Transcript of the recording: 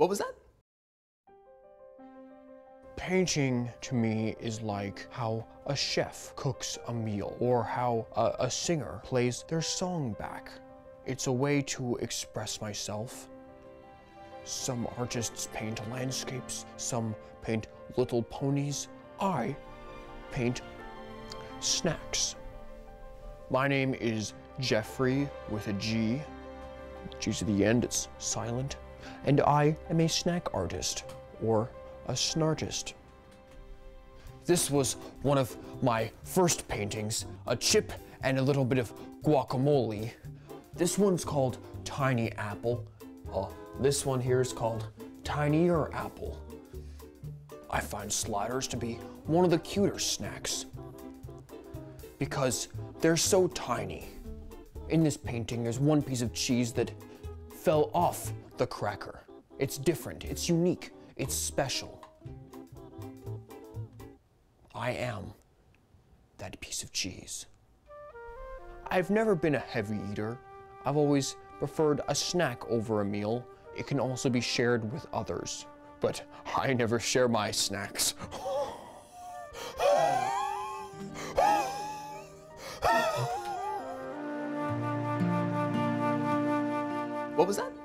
What was that? Painting to me is like how a chef cooks a meal or how a, a singer plays their song back. It's a way to express myself. Some artists paint landscapes, some paint little ponies. I paint snacks. My name is Jeffrey with a G. G to the end, it's silent. And I am a snack artist, or a snartist. This was one of my first paintings, a chip and a little bit of guacamole. This one's called Tiny Apple. Uh, this one here is called Tinier Apple. I find sliders to be one of the cuter snacks because they're so tiny. In this painting, there's one piece of cheese that fell off the cracker. It's different, it's unique, it's special. I am that piece of cheese. I've never been a heavy eater. I've always preferred a snack over a meal. It can also be shared with others. But I never share my snacks. What was that?